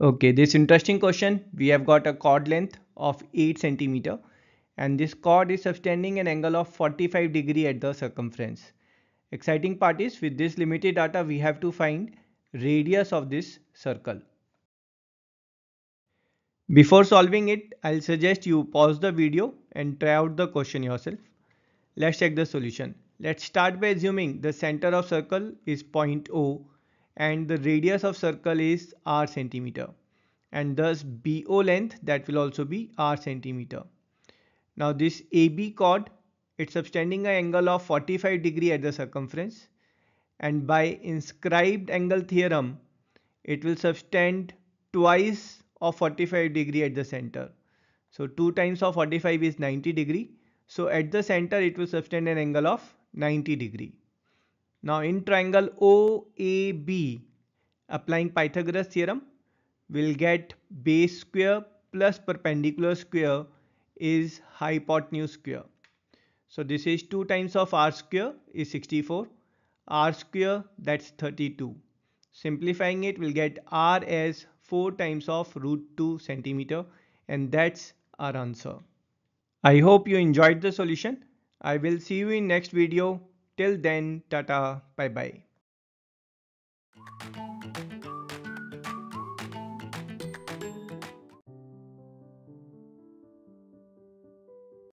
Okay, this interesting question. We have got a chord length of 8 centimeter and this chord is subtending an angle of 45 degree at the circumference. Exciting part is with this limited data we have to find radius of this circle. Before solving it, I'll suggest you pause the video and try out the question yourself. Let's check the solution. Let's start by assuming the center of circle is point O and the radius of circle is r centimeter and thus BO length that will also be r centimeter. Now this AB chord it's subtending an angle of 45 degree at the circumference and by inscribed angle theorem it will subtend twice of 45 degree at the center. So 2 times of 45 is 90 degree. So at the center it will subtend an angle of 90 degree. Now in triangle OAB, applying Pythagoras theorem, we'll get base square plus perpendicular square is hypotenuse square. So this is 2 times of r square is 64, r square that's 32. Simplifying it we'll get r as 4 times of root 2 centimeter and that's our answer. I hope you enjoyed the solution. I will see you in next video. Till then, tata, bye bye.